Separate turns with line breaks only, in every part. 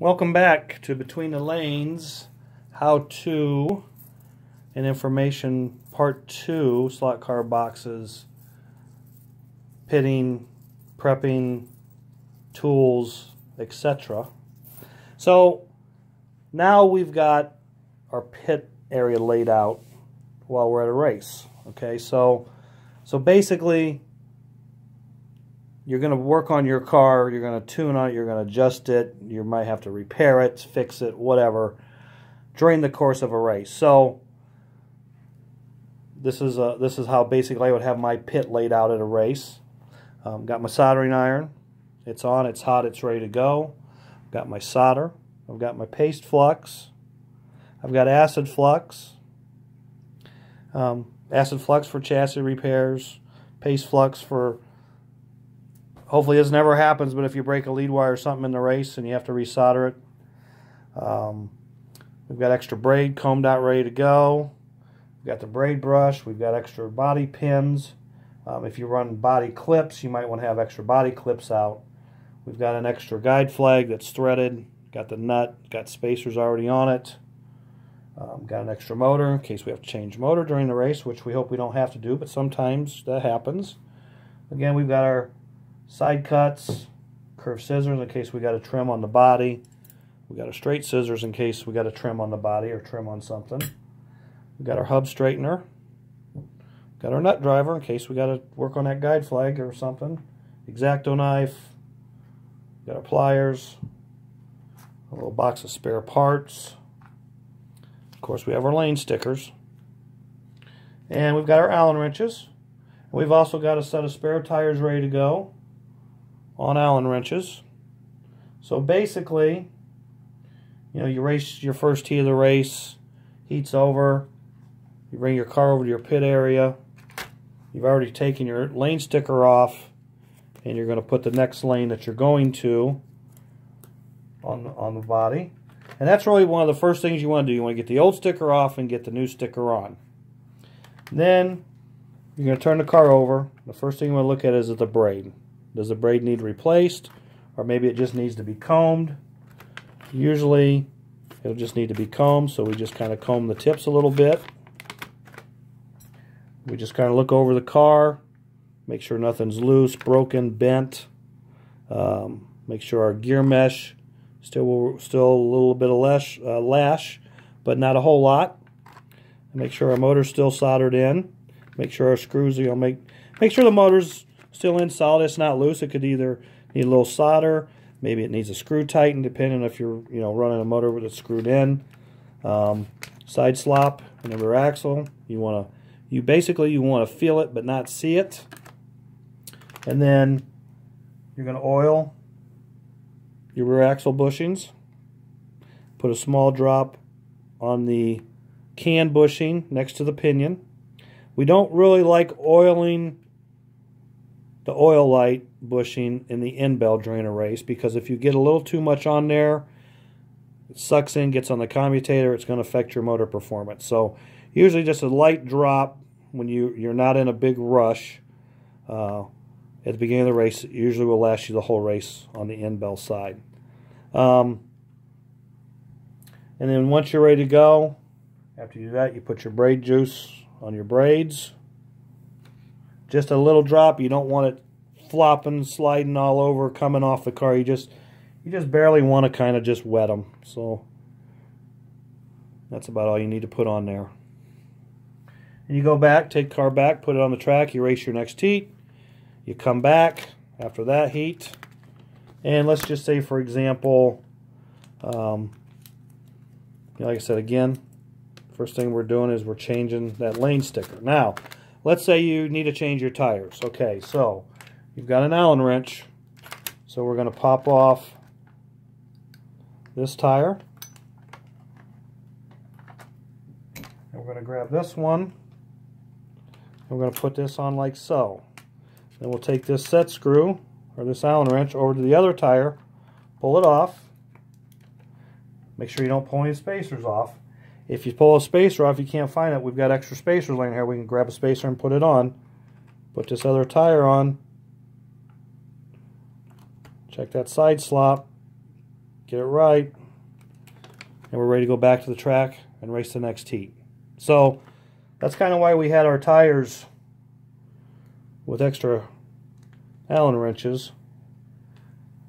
Welcome back to Between the Lanes How To and Information Part 2 Slot car boxes, pitting, prepping, tools, etc. So now we've got our pit area laid out while we're at a race. Okay, so so basically you're going to work on your car, you're going to tune on it, you're going to adjust it, you might have to repair it, fix it, whatever, during the course of a race. So this is a, this is how basically I would have my pit laid out at a race. Um, got my soldering iron, it's on, it's hot, it's ready to go. Got my solder, I've got my paste flux, I've got acid flux, um, acid flux for chassis repairs, paste flux for hopefully this never happens, but if you break a lead wire or something in the race and you have to resolder it, um, we've got extra braid combed out ready to go. We've got the braid brush. We've got extra body pins. Um, if you run body clips, you might want to have extra body clips out. We've got an extra guide flag that's threaded. Got the nut, got spacers already on it. Um, got an extra motor in case we have to change motor during the race, which we hope we don't have to do, but sometimes that happens. Again, we've got our side cuts, curved scissors in case we got a trim on the body. We got a straight scissors in case we got a trim on the body or trim on something. We got our hub straightener. Got our nut driver in case we got to work on that guide flag or something. X-Acto knife. Got our pliers. A little box of spare parts. Of course, we have our lane stickers. And we've got our Allen wrenches. We've also got a set of spare tires ready to go on Allen wrenches. So basically, you know, you race your first heat of the race, heat's over, you bring your car over to your pit area, you've already taken your lane sticker off, and you're going to put the next lane that you're going to on, on the body. And that's really one of the first things you want to do. You want to get the old sticker off and get the new sticker on. Then you're going to turn the car over. The first thing you want to look at is the braid. Does the braid need replaced? Or maybe it just needs to be combed. Usually it'll just need to be combed, so we just kind of comb the tips a little bit. We just kind of look over the car, make sure nothing's loose, broken, bent. Um, make sure our gear mesh still still a little bit of lash, uh, lash, but not a whole lot. Make sure our motor's still soldered in. Make sure our screws, you know, make make sure the motor's still in solid. It's not loose. It could either need a little solder. Maybe it needs a screw tighten, depending if you're you know running a motor that's screwed in. Um, side slop in the rear axle. You want to you basically you want to feel it but not see it. And then you're going to oil your rear axle bushings. Put a small drop on the can bushing next to the pinion. We don't really like oiling the oil light bushing in the end bell a race because if you get a little too much on there, it sucks in, gets on the commutator, it's going to affect your motor performance. So usually just a light drop when you, you're not in a big rush uh, at the beginning of the race usually will last you the whole race on the end bell side. Um, and then once you're ready to go, after you do that, you put your braid juice on your braids. Just a little drop. You don't want it flopping, sliding all over, coming off the car. You just you just barely want to kind of just wet them. So that's about all you need to put on there. And you go back, take car back, put it on the track, you race your next heat. You come back after that heat. And let's just say, for example, um, like I said, again, first thing we're doing is we're changing that lane sticker. Now, let's say you need to change your tires. Okay, so you've got an Allen wrench. So we're going to pop off this tire. And we're going to grab this one. And we're going to put this on like so. Then we'll take this set screw, or this Allen wrench, over to the other tire, pull it off. Make sure you don't pull any spacers off. If you pull a spacer off, you can't find it, we've got extra spacers laying here. We can grab a spacer and put it on. Put this other tire on. Check that side slop. get it right, and we're ready to go back to the track and race the next heat. So that's kind of why we had our tires with extra Allen wrenches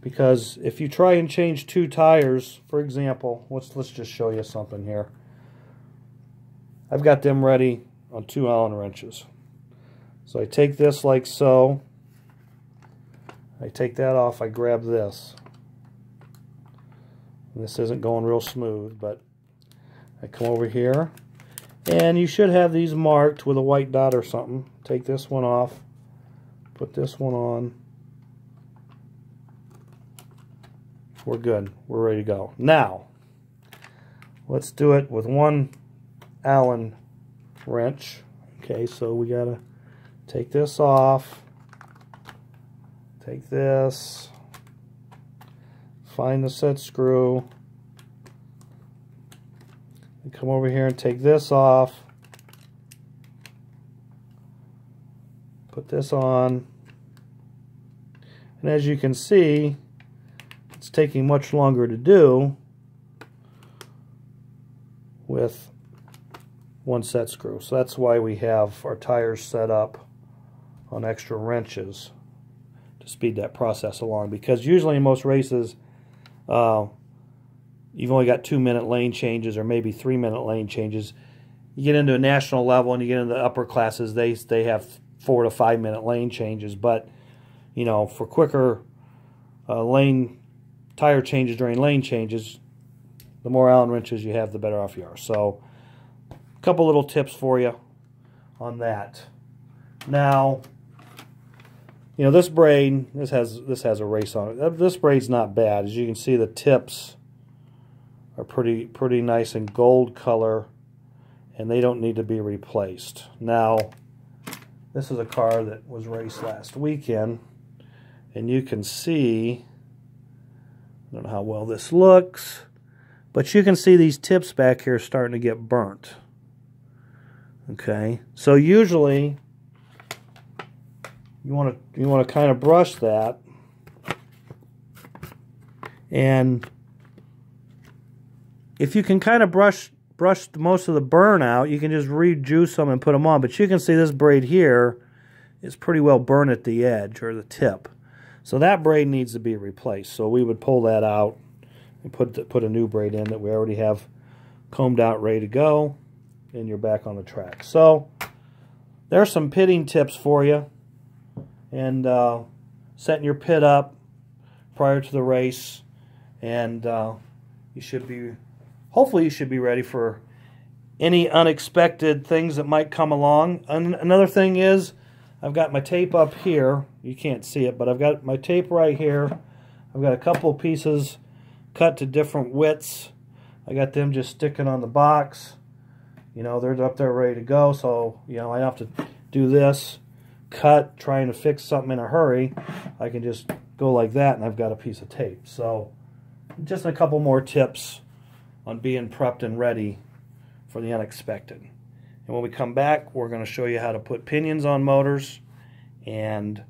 because if you try and change two tires, for example, let's let's just show you something here. I've got them ready on two Allen wrenches. So I take this like so. I take that off, I grab this. And this isn't going real smooth, but I come over here. And you should have these marked with a white dot or something. Take this one off. Put this one on. We're good. We're ready to go. Now, let's do it with one Allen wrench. Okay, so we got to take this off. Take this. Find the set screw. And come over here and take this off. Put this on. And as you can see, it's taking much longer to do with one set screw. So that's why we have our tires set up on extra wrenches to speed that process along. Because usually in most races, uh, you've only got two minute lane changes or maybe three minute lane changes. You get into a national level and you get into the upper classes, they, they have four to five minute lane changes. But, you know, for quicker uh, lane tire changes during lane changes, the more Allen wrenches you have, the better off you are. So, a couple little tips for you on that. Now, you know this braid. This has this has a race on it. This braid's not bad. As you can see, the tips are pretty pretty nice and gold color, and they don't need to be replaced. Now, this is a car that was raced last weekend, and you can see I don't know how well this looks, but you can see these tips back here starting to get burnt. Okay, so usually you want to you want to kind of brush that, and if you can kind of brush brush most of the burn out, you can just rejuice them and put them on. But you can see this braid here is pretty well burned at the edge or the tip. So that braid needs to be replaced. So we would pull that out and put put a new braid in that we already have combed out ready to go and you're back on the track. So there's some pitting tips for you and uh, setting your pit up prior to the race and uh, you should be hopefully you should be ready for any unexpected things that might come along. And another thing is I've got my tape up here. You can't see it, but I've got my tape right here. I've got a couple pieces cut to different widths. I got them just sticking on the box. You know, they're up there ready to go. So, you know, I have to do this, cut, trying to fix something in a hurry. I can just go like that and I've got a piece of tape. So, just a couple more tips on being prepped and ready for the unexpected. And when we come back, we're going to show you how to put pinions on motors and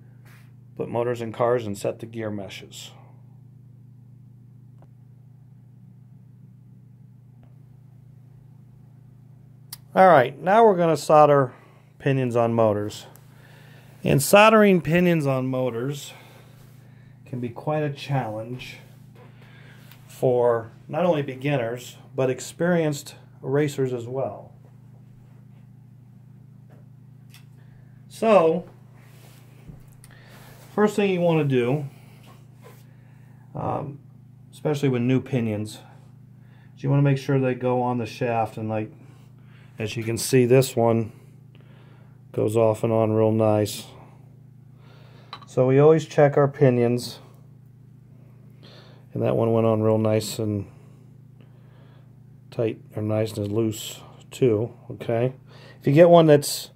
put motors in cars and set the gear meshes. Alright, now we're going to solder pinions on motors. And soldering pinions on motors can be quite a challenge for not only beginners, but experienced racers as well. So, first thing you want to do, um, especially with new pinions, is you want to make sure they go on the shaft and like, as you can see this one goes off and on real nice. So we always check our pinions and that one went on real nice and tight or nice and loose too okay if you get one that's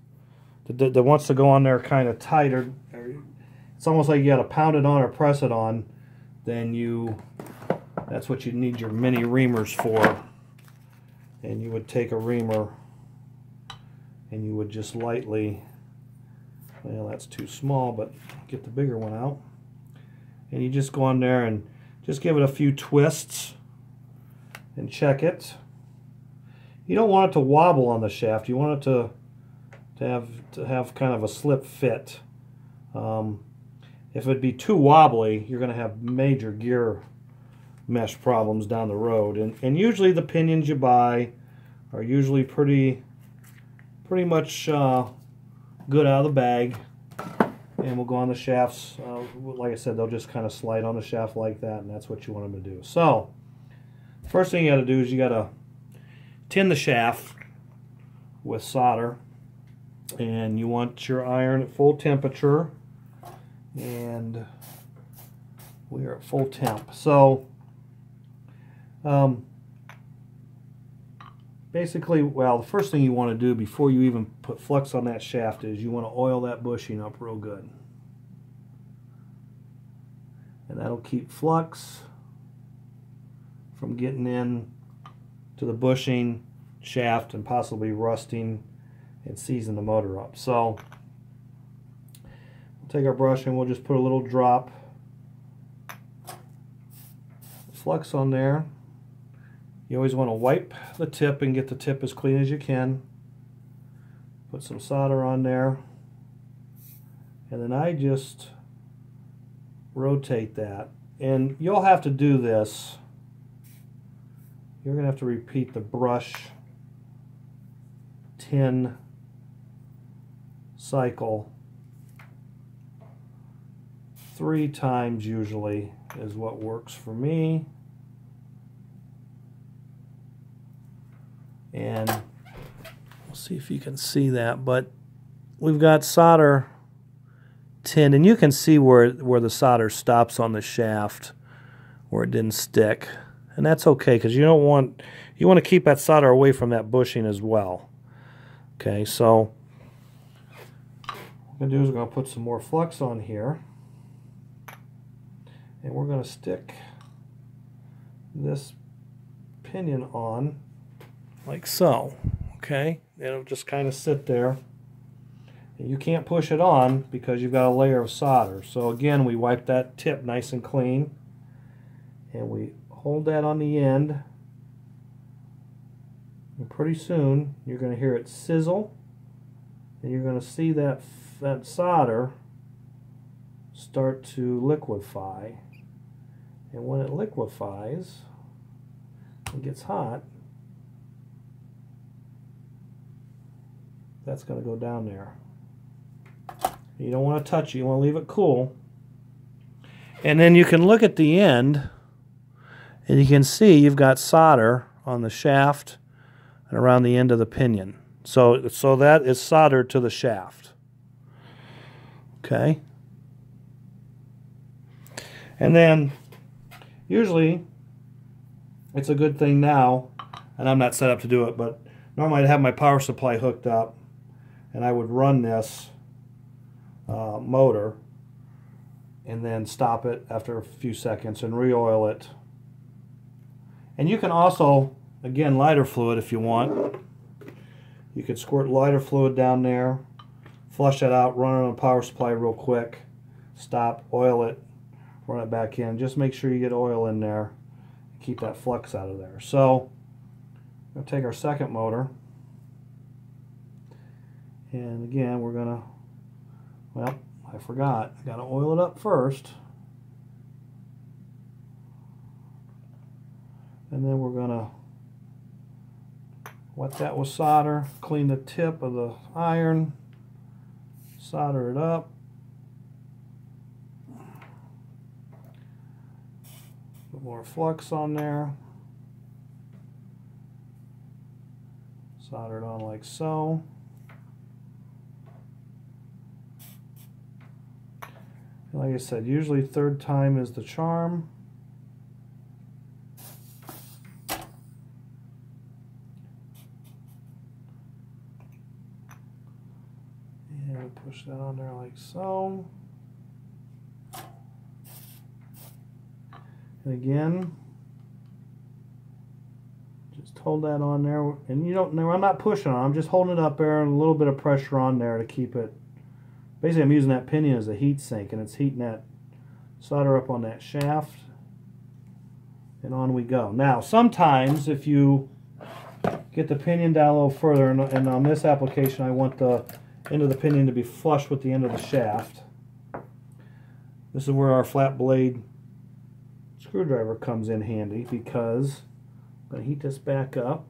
that, that wants to go on there kind of tight or, or it's almost like you got to pound it on or press it on, then you that's what you need your mini reamers for. And you would take a reamer and you would just lightly, well that's too small, but get the bigger one out. And you just go on there and just give it a few twists and check it. You don't want it to wobble on the shaft. You want it to to have to have kind of a slip fit. Um, if it'd be too wobbly, you're going to have major gear mesh problems down the road. And, and usually the pinions you buy are usually pretty pretty much uh, good out of the bag. And we'll go on the shafts. Uh, like I said, they'll just kind of slide on the shaft like that, and that's what you want them to do. So, first thing you got to do is you got to tin the shaft with solder. And you want your iron at full temperature. And we are at full temp. So, um, basically, well, the first thing you want to do before you even put flux on that shaft is you want to oil that bushing up real good. And that'll keep flux from getting in to the bushing shaft and possibly rusting and seizing the motor up. So we'll take our brush and we'll just put a little drop flux on there you always want to wipe the tip and get the tip as clean as you can. Put some solder on there. And then I just rotate that. And you'll have to do this. You're going to have to repeat the brush tin cycle three times usually is what works for me. And we'll see if you can see that but we've got solder tin and you can see where where the solder stops on the shaft where it didn't stick and that's okay because you don't want you want to keep that solder away from that bushing as well okay? So what we're going to do is we're going to put some more flux on here and we're going to stick this pinion on like so. Okay, it'll just kind of sit there. And you can't push it on because you've got a layer of solder. So again, we wipe that tip nice and clean. And we hold that on the end. And pretty soon, you're going to hear it sizzle. And you're going to see that, that solder start to liquefy. And when it liquefies, it gets hot, that's going to go down there. You don't want to touch it. You want to leave it cool. And then you can look at the end and you can see you've got solder on the shaft and around the end of the pinion. So, so that is soldered to the shaft. Okay. And then usually it's a good thing now, and I'm not set up to do it, but normally I'd have my power supply hooked up and I would run this uh, motor and then stop it after a few seconds and re-oil it. And you can also, again, lighter fluid if you want. You could squirt lighter fluid down there, flush it out, run it on a power supply real quick, stop, oil it, run it back in. Just make sure you get oil in there, and keep that flux out of there. So, to take our second motor. And again, we're going to, well, I forgot. I got to oil it up first. And then we're going to wet that with solder, clean the tip of the iron, solder it up. Put more flux on there. Solder it on like so. Like I said, usually third time is the charm. And push that on there like so. And again, just hold that on there. And you don't, know, I'm not pushing on, I'm just holding it up there and a little bit of pressure on there to keep it Basically, I'm using that pinion as a heat sink, and it's heating that solder up on that shaft. and on we go. Now, sometimes if you get the pinion down a little further, and, and on this application I want the end of the pinion to be flush with the end of the shaft. This is where our flat blade screwdriver comes in handy because I'm going to heat this back up.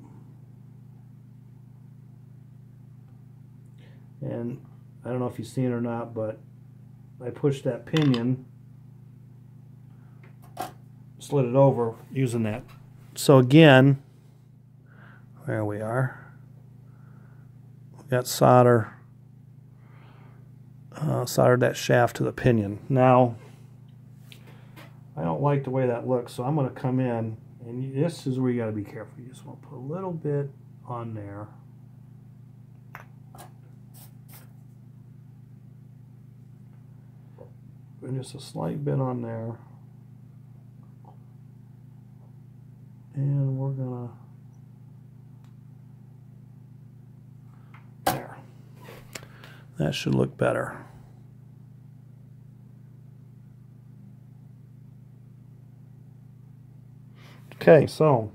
And I don't know if you've seen it or not, but I pushed that pinion, slid it over using that. So again, there we are. We got solder, uh, soldered that shaft to the pinion. Now, I don't like the way that looks, so I'm going to come in, and this is where you got to be careful. You just want to put a little bit on there. Just a slight bit on there. And we're going to There. That should look better. Okay, so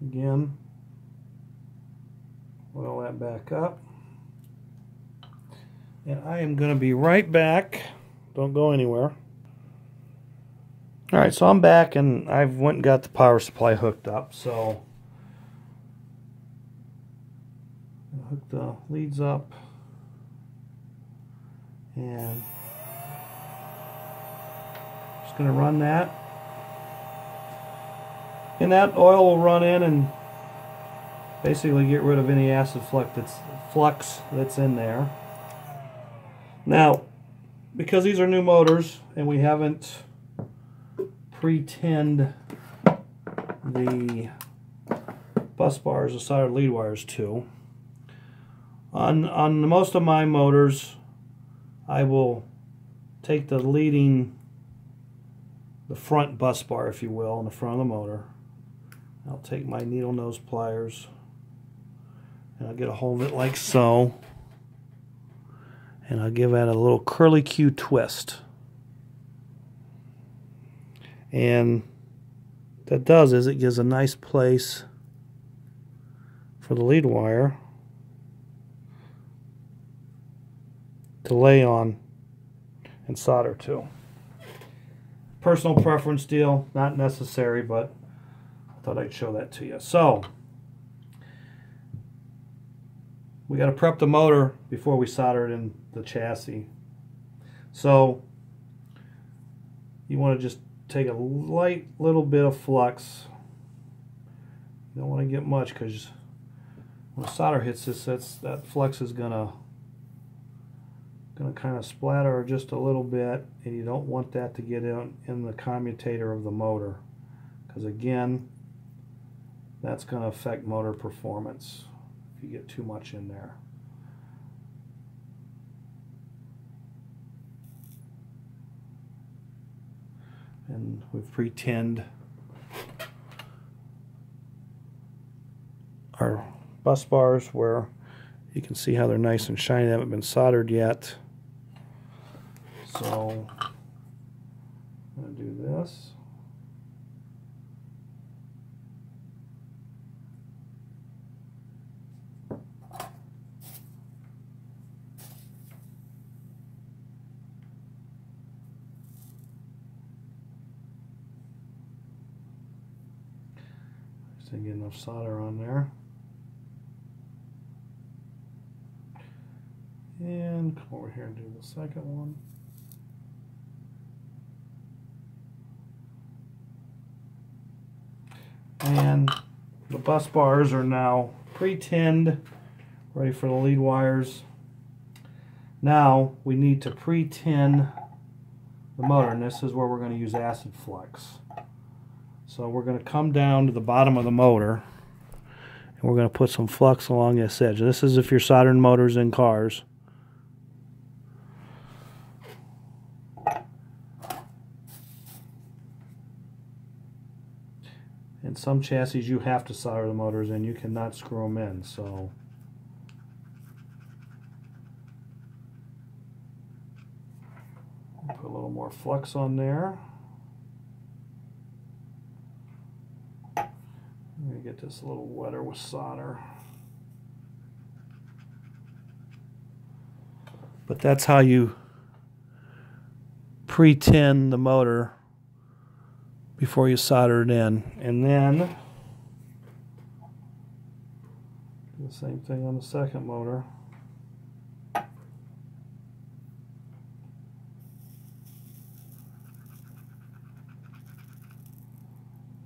again, oil that back up. And I am going to be right back. Don't go anywhere. Alright, so I'm back and I've went and got the power supply hooked up. So hook the leads up and just going to run that and that oil will run in and basically get rid of any acid flux that's flux that's in there now because these are new motors and we haven't pre-tinned the bus bars the soldered lead wires to on, on most of my motors, I will take the leading, the front bus bar, if you will, in the front of the motor. I'll take my needle nose pliers and I'll get a hold of it like so. And I'll give that a little curly Q twist. And that does is it gives a nice place for the lead wire to lay on and solder to. Personal preference deal, not necessary, but I thought I'd show that to you. So, we got to prep the motor before we solder it in the chassis. So, you want to just take a light little bit of flux. You don't want to get much because when solder hits this, that's, that flux is going to going to kind of splatter just a little bit and you don't want that to get in, in the commutator of the motor because again that's going to affect motor performance if you get too much in there. And we've pre-tinned our bus bars where you can see how they're nice and shiny. They haven't been soldered yet. So I'm going to do this. Just get enough solder on there. And come over here and do the second one. and the bus bars are now pre-tinned ready for the lead wires now we need to pre-tin the motor and this is where we're going to use acid flux so we're going to come down to the bottom of the motor and we're going to put some flux along this edge. This is if you're soldering motors in cars. In some chassis you have to solder the motors in. You cannot screw them in so. Put a little more flux on there me get this a little wetter with solder. But that's how you pre-tin the motor before you solder it in. And then the same thing on the second motor.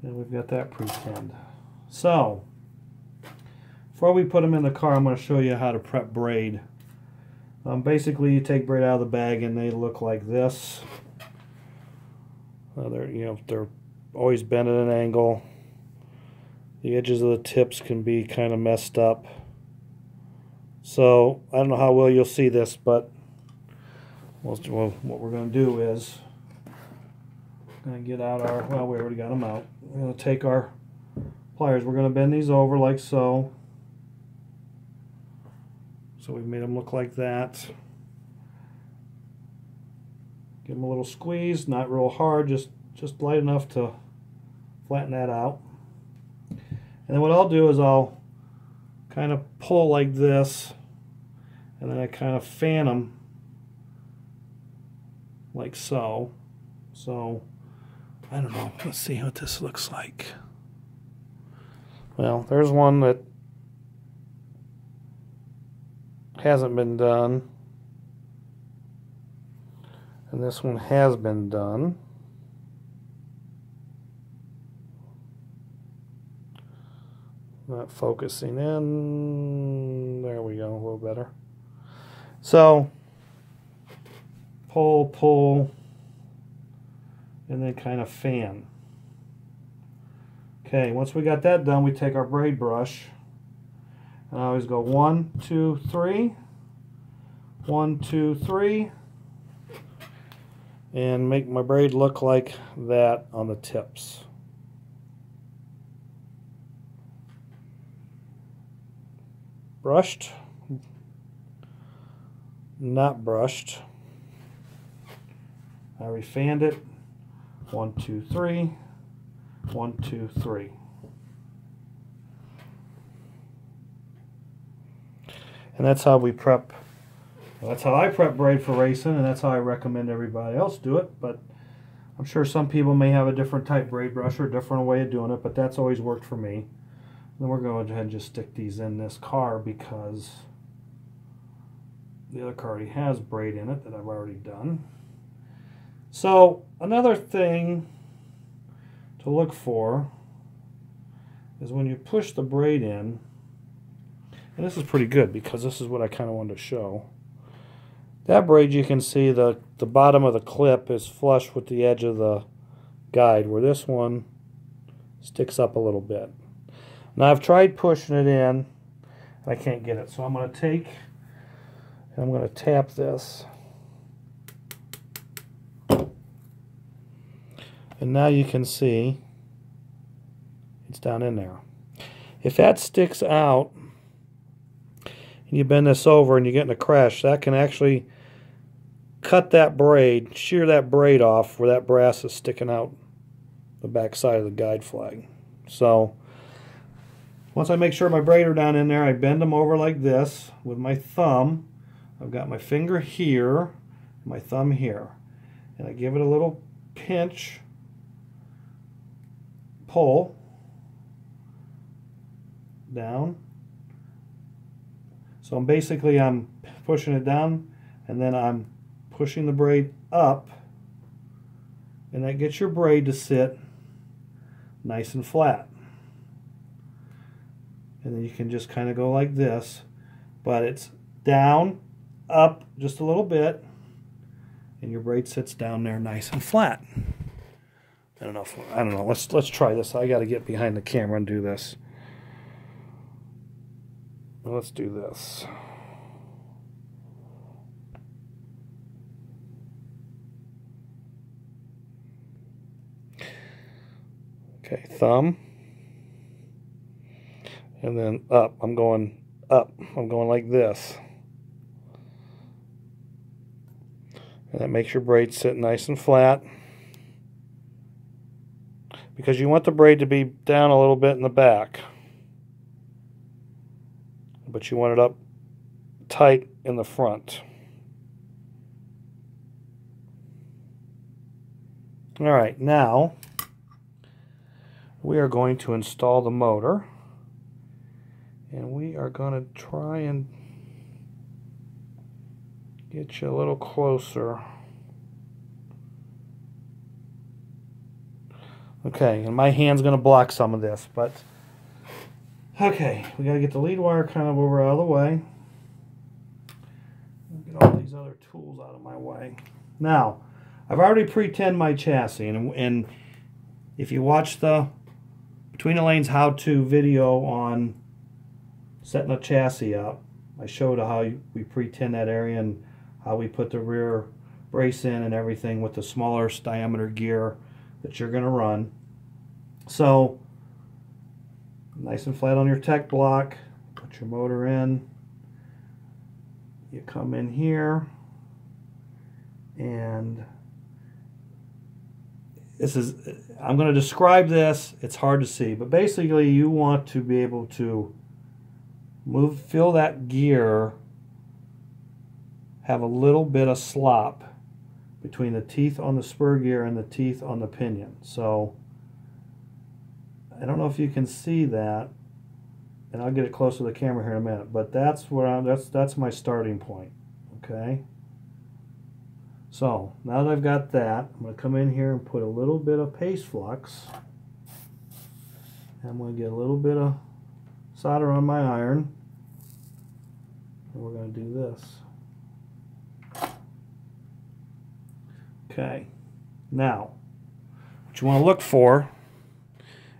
And we've got that pre-tinned. So, before we put them in the car, I'm going to show you how to prep braid. Um, basically, you take braid out of the bag and they look like this. Uh, they're, you know, they're always bent at an angle. The edges of the tips can be kind of messed up. So, I don't know how well you'll see this, but well, what we're going to do is going to get out our, well, we already got them out. We're going to take our pliers. We're going to bend these over like so. So we've made them look like that. Give them a little squeeze, not real hard, just, just light enough to flatten that out. And then what I'll do is I'll kind of pull like this, and then I kind of fan them like so. So I don't know. Let's see what this looks like. Well, there's one that hasn't been done. And this one has been done. Not focusing in. There we go, a little better. So, pull, pull and then kind of fan. Okay, once we got that done, we take our braid brush and I always go one, two, three, one, two, three, and make my braid look like that on the tips. Brushed, not brushed. I refanned it one, two, three. One, two, three. And that's how we prep. That's how I prep braid for racing, and that's how I recommend everybody else do it. But I'm sure some people may have a different type braid brush or a different way of doing it, but that's always worked for me. Then we're going to go ahead and just stick these in this car because the other car already has braid in it that I've already done. So another thing to look for is when you push the braid in, and this is pretty good because this is what I kind of wanted to show. That braid you can see the, the bottom of the clip is flush with the edge of the guide where this one sticks up a little bit. Now I've tried pushing it in and I can't get it so I'm going to take and I'm going to tap this And now you can see it's down in there. If that sticks out and you bend this over and you get in a crash, that can actually cut that braid, shear that braid off where that brass is sticking out the back side of the guide flag. So once I make sure my braid are down in there, I bend them over like this with my thumb. I've got my finger here, my thumb here. And I give it a little pinch pull down. So I'm basically I'm pushing it down and then I'm pushing the braid up and that gets your braid to sit nice and flat. And then you can just kind of go like this, but it's down, up just a little bit, and your braid sits down there nice and flat. I don't know. If, I don't know. Let's let's try this. I got to get behind the camera and do this. Let's do this. Okay, thumb. And then up. I'm going up. I'm going like this. And that makes your braid sit nice and flat. Because you want the braid to be down a little bit in the back. But you want it up tight in the front. All right, now we are going to install the motor and we are going to try and get you a little closer. Okay, and my hand's going to block some of this, but okay, we got to get the lead wire kind of over out of the way. Get all these other tools out of my way. Now, I've already pre-tinned my chassis, and, and if you watch the Between the Lanes how-to video on setting a chassis up, I showed how we pre-tin that area and how we put the rear brace in and everything with the smaller diameter gear that you're going to run. So, nice and flat on your tech block, put your motor in, you come in here, and this is I'm going to describe this. It's hard to see but basically you want to be able to move feel that gear have a little bit of slop between the teeth on the spur gear and the teeth on the pinion so I don't know if you can see that and I'll get it close to the camera here in a minute but that's where I'm that's that's my starting point okay so now that I've got that, I'm going to come in here and put a little bit of paste flux. I'm going to get a little bit of solder on my iron. And we're going to do this. Okay. Now, what you want to look for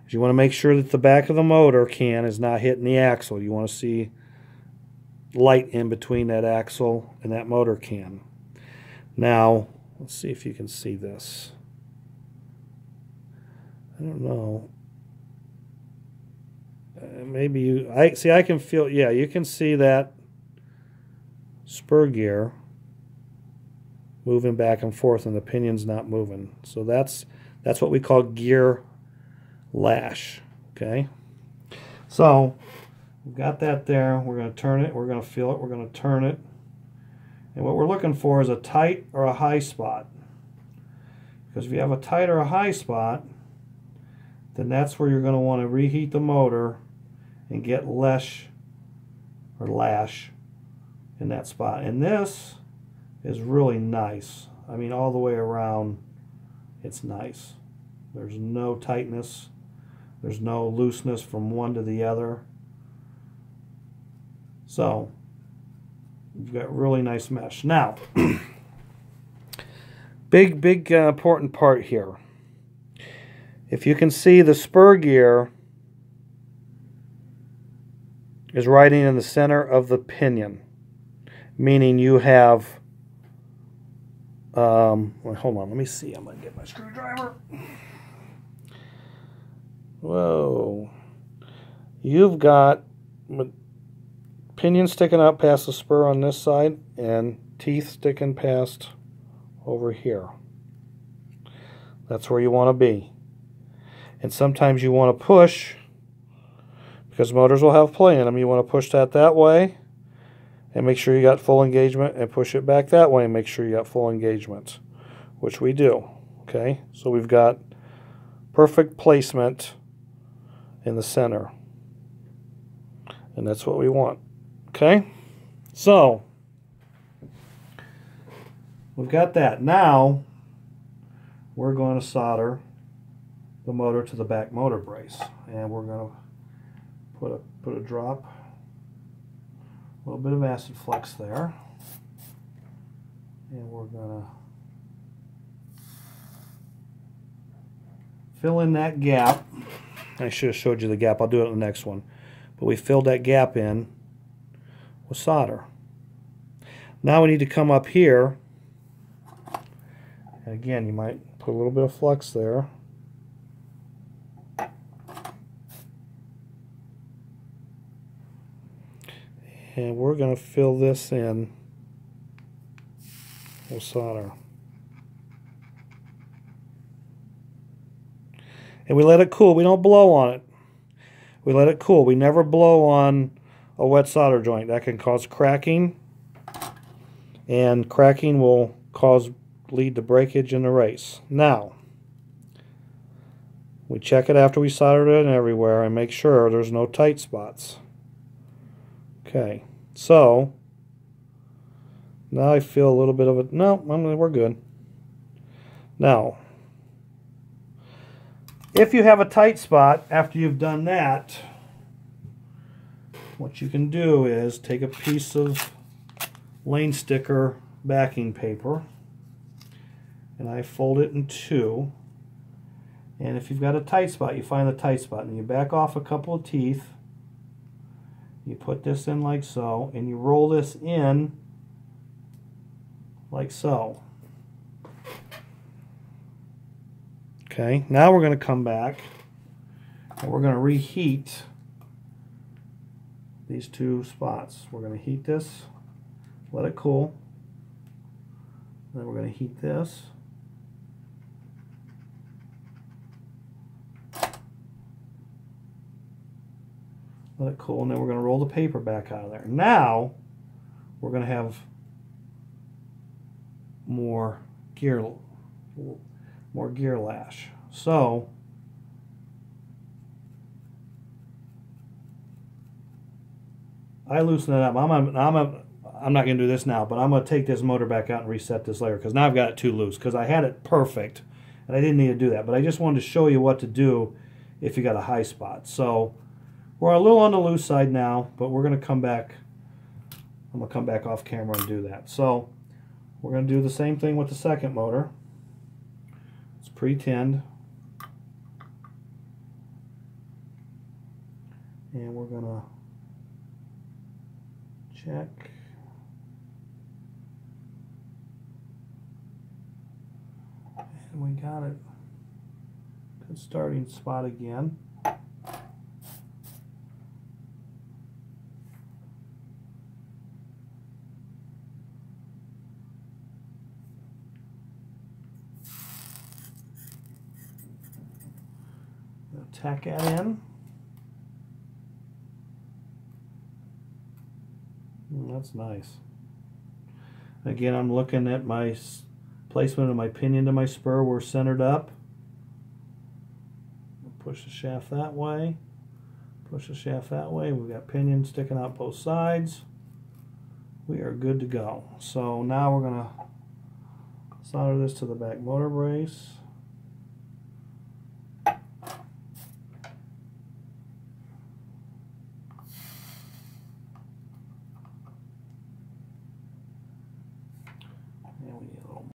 is you want to make sure that the back of the motor can is not hitting the axle. You want to see light in between that axle and that motor can. Now, let's see if you can see this. I don't know. Uh, maybe you, I see, I can feel, yeah, you can see that spur gear moving back and forth and the pinion's not moving. So that's, that's what we call gear lash, okay? So, we've got that there. We're going to turn it. We're going to feel it. We're going to turn it. And what we're looking for is a tight or a high spot. Because if you have a tight or a high spot, then that's where you're going to want to reheat the motor and get lesh or lash in that spot. And this is really nice. I mean, all the way around, it's nice. There's no tightness. There's no looseness from one to the other. So, You've got really nice mesh. Now, big, big uh, important part here. If you can see the spur gear is riding in the center of the pinion, meaning you have, um, well, hold on, let me see. I'm to get my screwdriver. Whoa. You've got pinion sticking out past the spur on this side and teeth sticking past over here. That's where you want to be. And sometimes you want to push, because motors will have play in them, you want to push that that way and make sure you got full engagement and push it back that way and make sure you got full engagement, which we do. Okay, so we've got perfect placement in the center. And that's what we want. Okay, so we've got that. Now we're going to solder the motor to the back motor brace, and we're going to put a put a drop, a little bit of acid flux there, and we're going to fill in that gap. I should have showed you the gap. I'll do it in the next one. But we filled that gap in with solder. Now we need to come up here. And again, you might put a little bit of flux there. And we're going to fill this in with solder. And we let it cool. We don't blow on it. We let it cool. We never blow on a wet solder joint. That can cause cracking. And cracking will cause lead to breakage in the race. Now, we check it after we soldered it in everywhere and make sure there's no tight spots. Okay, so now I feel a little bit of it. No, I mean, we're good. Now, if you have a tight spot after you've done that, what you can do is take a piece of lane sticker backing paper and I fold it in two and if you've got a tight spot you find the tight spot and you back off a couple of teeth you put this in like so and you roll this in like so. Okay now we're going to come back and we're going to reheat these two spots. We're going to heat this let it cool. Then we're going to heat this let it cool, and then we're going to roll the paper back out of there. Now, we're going to have more gear, more gear lash. So, I loosen it up. I'm, a, I'm, a, I'm not going to do this now, but I'm going to take this motor back out and reset this layer because now I've got it too loose because I had it perfect and I didn't need to do that. But I just wanted to show you what to do if you got a high spot. So we're a little on the loose side now, but we're going to come back. I'm going to come back off camera and do that. So we're going to do the same thing with the second motor. It's pre-tinned. And we're going to check. And we got it. Good starting spot again. Tack that in. Mm, that's nice. Again, I'm looking at my placement of my pinion to my spur. We're centered up. Push the shaft that way. Push the shaft that way. We've got pinion sticking out both sides. We are good to go. So now we're going to solder this to the back motor brace.